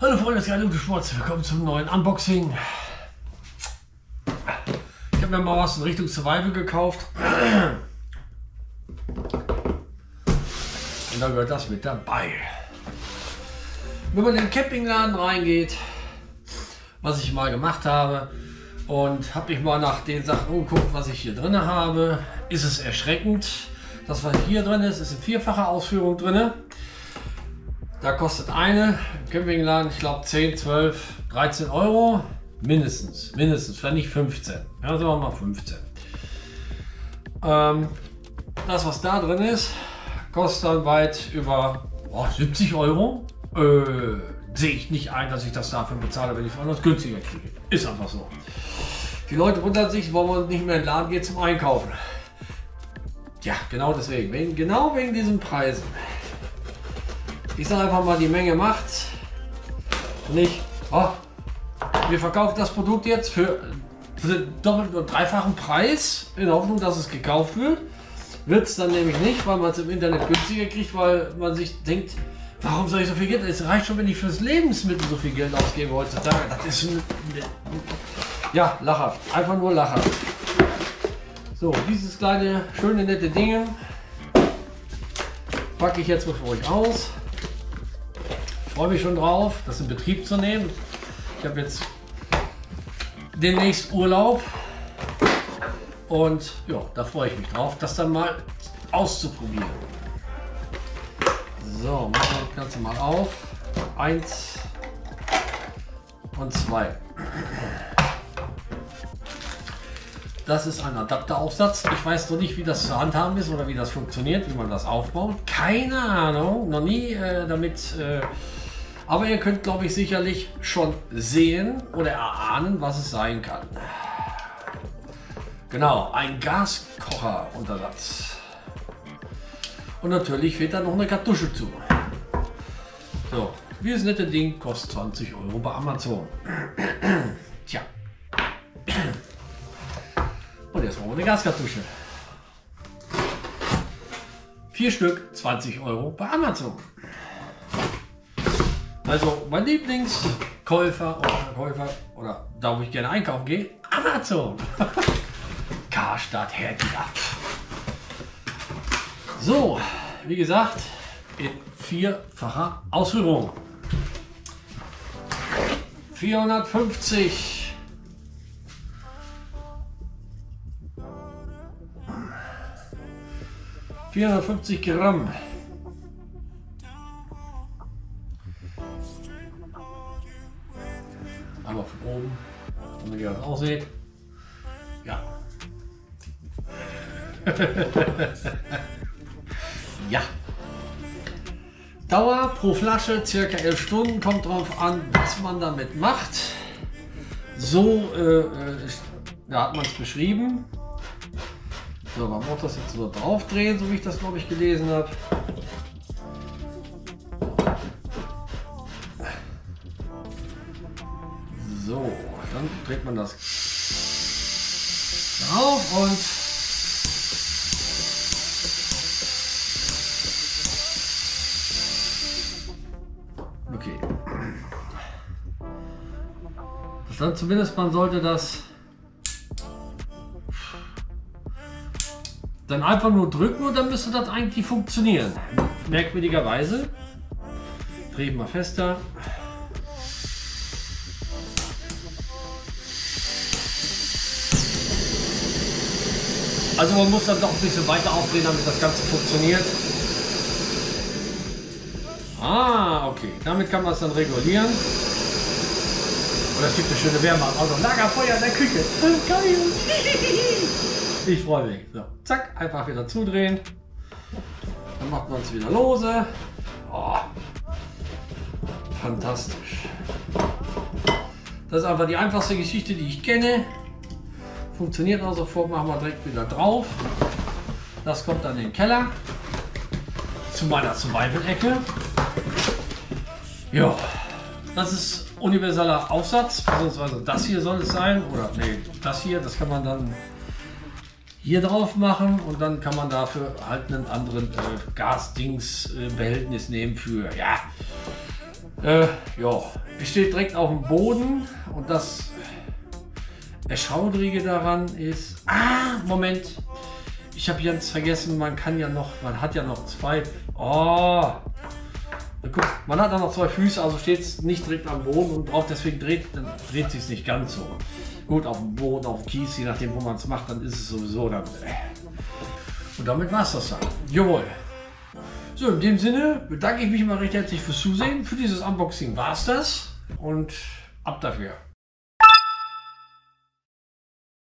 Hallo Freunde des Geile Sports, willkommen zum neuen Unboxing. Ich habe mir mal was in Richtung Survival gekauft. Und da gehört das mit dabei. Wenn man in den Campingladen reingeht, was ich mal gemacht habe, und habe ich mal nach den Sachen umgeguckt, was ich hier drin habe, ist es erschreckend. Das, was hier drin ist, ist in vierfacher Ausführung drin. Da kostet eine Campingladen, ich glaube 10, 12, 13 Euro. Mindestens, mindestens, wenn nicht 15. Ja, sagen wir mal 15. Ähm, das, was da drin ist, kostet dann weit über oh, 70 Euro. Äh, Sehe ich nicht ein, dass ich das dafür bezahle, wenn ich es anders günstiger kriege. Ist einfach so. Die Leute wundern sich, warum man nicht mehr in den Laden geht zum Einkaufen. Ja, genau deswegen. Wegen, genau wegen diesen Preisen. Ich sage einfach mal, die Menge macht's. Nicht, oh, wir verkaufen das Produkt jetzt für, den doppelten und dreifachen Preis, in Hoffnung, dass es gekauft wird. Wird es dann nämlich nicht, weil man es im Internet günstiger kriegt, weil man sich denkt, warum soll ich so viel Geld? Es reicht schon, wenn ich fürs Lebensmittel so viel Geld ausgebe heutzutage. Das ist ein, ja, lachhaft. Einfach nur lachhaft. So, dieses kleine, schöne, nette Ding packe ich jetzt für euch aus freue mich schon drauf, das in Betrieb zu nehmen. Ich habe jetzt demnächst Urlaub und ja, da freue ich mich drauf, das dann mal auszuprobieren. So, machen wir das Ganze mal auf. Eins und zwei. Das ist ein Adapteraufsatz. Ich weiß noch nicht, wie das zu handhaben ist oder wie das funktioniert, wie man das aufbaut. Keine Ahnung, noch nie äh, damit äh, aber ihr könnt, glaube ich, sicherlich schon sehen oder erahnen, was es sein kann. Genau, ein Gaskocher-Untersatz. Und natürlich fehlt da noch eine Kartusche zu. So, dieses nette Ding kostet 20 Euro bei Amazon. Tja. Und jetzt brauchen wir eine Gaskartusche. Vier Stück, 20 Euro bei Amazon. Also mein Lieblingskäufer oder Verkäufer oder da wo ich gerne einkaufen gehe, Amazon. Karstadt, ab. So, wie gesagt, in vierfacher Ausführung. 450 450 Gramm Einmal von oben, damit ihr das auch seht. Ja. ja. Dauer pro Flasche circa 11 Stunden, kommt drauf an, was man damit macht. So äh, äh da hat man es beschrieben. So, man muss das jetzt so drauf drehen, so wie ich das glaube ich gelesen habe. So, dann dreht man das auf und okay. Dann zumindest man sollte das dann einfach nur drücken und dann müsste das eigentlich funktionieren. Merkwürdigerweise. Drehen wir fester. Also man muss dann doch ein bisschen weiter aufdrehen, damit das Ganze funktioniert. Ah, okay. Damit kann man es dann regulieren. Und es gibt eine schöne Wärme. Also Lagerfeuer in der Küche. Ich freue mich. So, zack, einfach wieder zudrehen. Dann macht man es wieder lose. Oh, fantastisch. Das ist einfach die einfachste Geschichte, die ich kenne. Funktioniert auch sofort, machen wir direkt wieder drauf. Das kommt dann in den Keller zu meiner Survival-Ecke. Ja, das ist universeller Aufsatz, beziehungsweise das hier soll es sein, oder nee, das hier, das kann man dann hier drauf machen und dann kann man dafür halt einen anderen äh, Gasdings-Behältnis nehmen für, ja, Äh, ja, steht direkt auf dem Boden und das Erschaudrige daran ist. Ah, Moment. Ich habe ganz vergessen, man kann ja noch, man hat ja noch zwei. Oh. Guck, man hat da noch zwei Füße, also steht es nicht direkt am Boden und drauf, deswegen dreht, dann dreht sich nicht ganz so. Gut, auf dem Boden, auf Kies, je nachdem, wo man es macht, dann ist es sowieso dann. Und damit war es das dann. Jawohl. So, in dem Sinne bedanke ich mich mal recht herzlich fürs Zusehen. Für dieses Unboxing war es das. Und ab dafür.